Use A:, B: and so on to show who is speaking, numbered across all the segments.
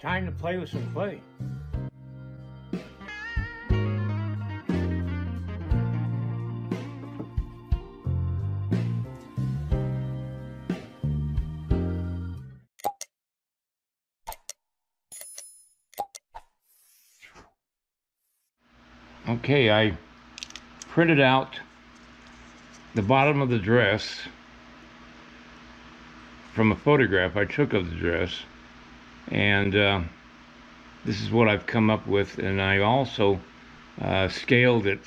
A: time to play with some clay. Okay, I printed out the bottom of the dress from a photograph I took of the dress and uh, this is what I've come up with and I also uh, scaled it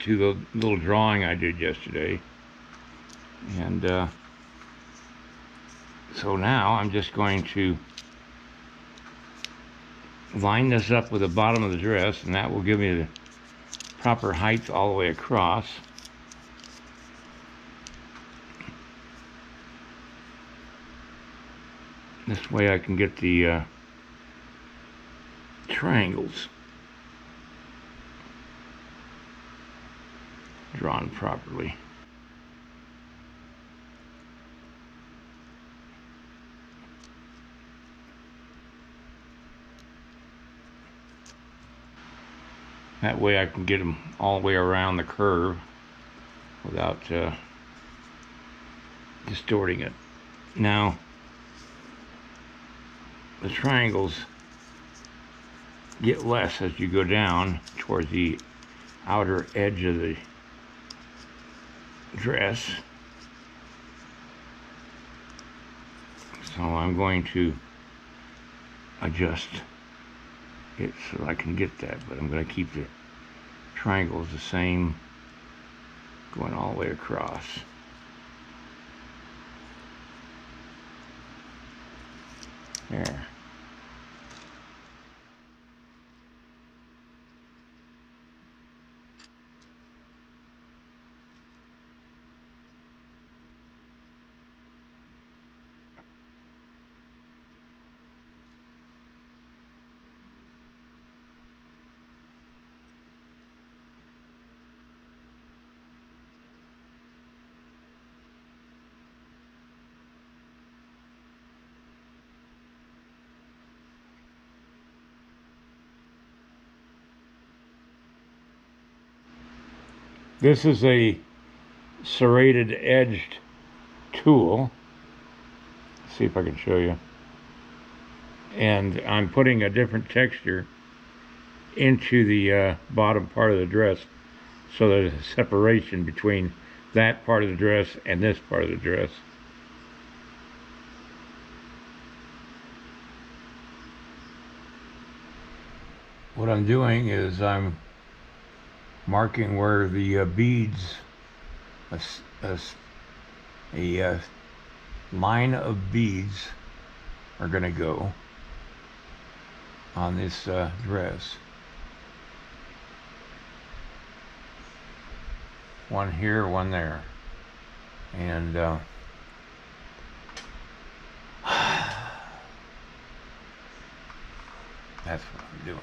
A: to the little drawing I did yesterday and uh, so now I'm just going to line this up with the bottom of the dress and that will give me the proper height all the way across. This way I can get the uh, triangles drawn properly. That way I can get them all the way around the curve without uh, distorting it. Now, the triangles get less as you go down towards the outer edge of the dress. So I'm going to adjust it so I can get that, but I'm going to keep the triangles the same going all the way across. There. This is a serrated edged tool. Let's see if I can show you. And I'm putting a different texture into the uh, bottom part of the dress so there's a separation between that part of the dress and this part of the dress. What I'm doing is I'm marking where the uh, beads, a, a, a uh, line of beads are going to go on this uh, dress. One here, one there. And uh, that's what I'm doing.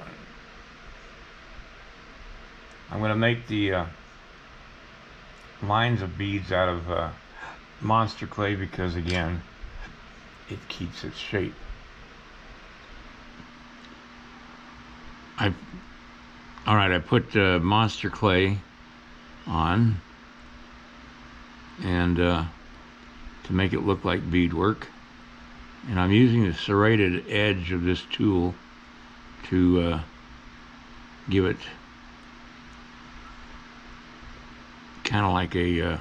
A: I'm going to make the uh, lines of beads out of uh, monster clay because again it keeps its shape. I all right I put uh, monster clay on and uh, to make it look like beadwork and I'm using the serrated edge of this tool to uh, give it kind of like a uh,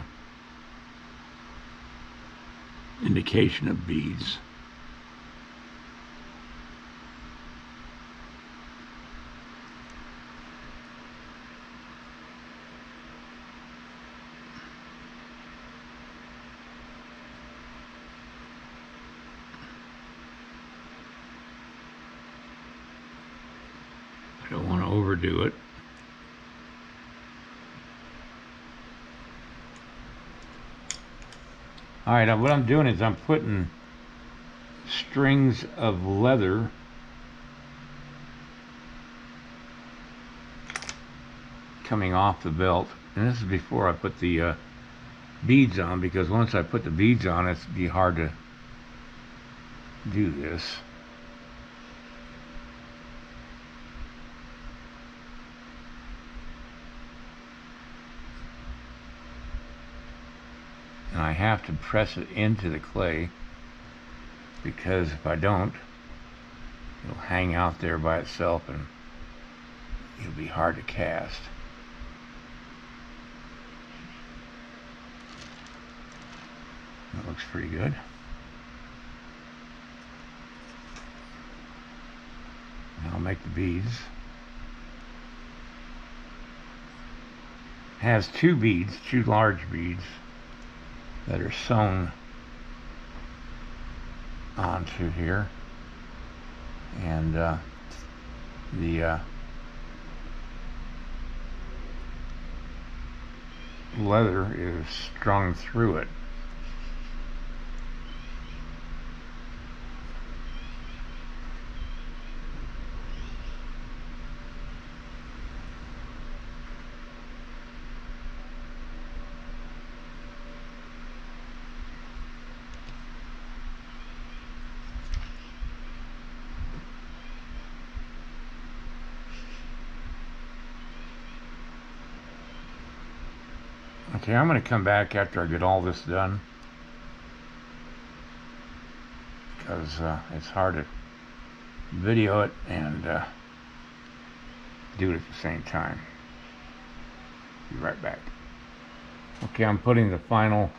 A: indication of beads. I don't want to overdo it. All right, what I'm doing is I'm putting strings of leather coming off the belt. And this is before I put the uh, beads on because once I put the beads on, it's be hard to do this. Have to press it into the clay because if I don't, it'll hang out there by itself and it'll be hard to cast. That looks pretty good. I'll make the beads. has two beads, two large beads that are sewn onto here. And uh, the uh, leather is strung through it Okay, I'm going to come back after I get all this done. Because uh, it's hard to video it and uh, do it at the same time. Be right back. Okay, I'm putting the final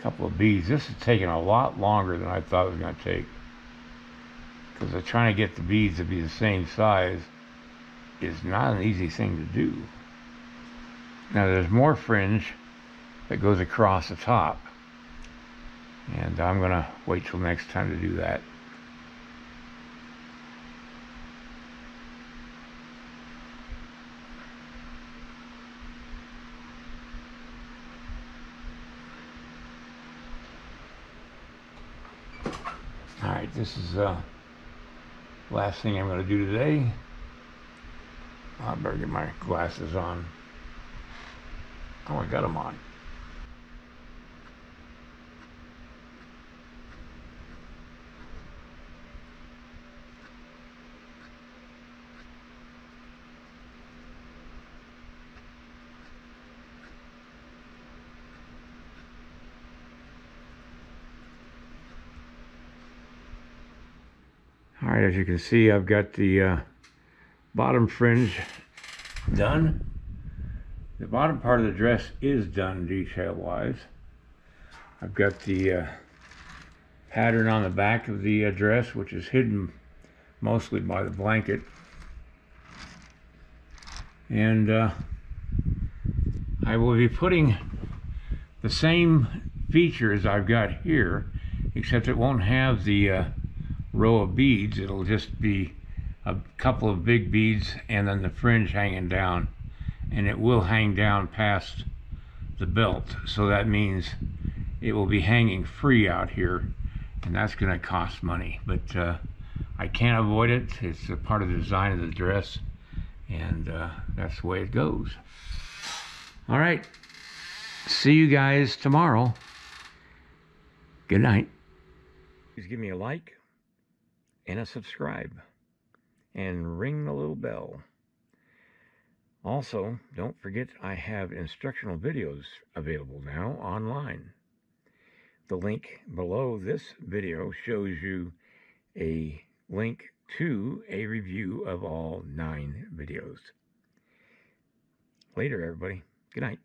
A: couple of beads. This is taking a lot longer than I thought it was going to take. Because I'm trying to get the beads to be the same size is not an easy thing to do. Now there's more fringe that goes across the top. And I'm going to wait till next time to do that. Alright, this is the uh, last thing I'm going to do today. I better get my glasses on. Oh, I got them on. All right, as you can see, I've got the uh, bottom fringe done. The bottom part of the dress is done detail-wise. I've got the uh, pattern on the back of the uh, dress, which is hidden mostly by the blanket. And uh, I will be putting the same features I've got here, except it won't have the uh, row of beads. It'll just be a couple of big beads and then the fringe hanging down and it will hang down past the belt. So that means it will be hanging free out here and that's going to cost money. But uh, I can't avoid it. It's a part of the design of the dress and uh, that's the way it goes. All right. See you guys tomorrow. Good night. Please give me a like and a subscribe and ring the little bell also, don't forget I have instructional videos available now online. The link below this video shows you a link to a review of all nine videos. Later, everybody. Good night.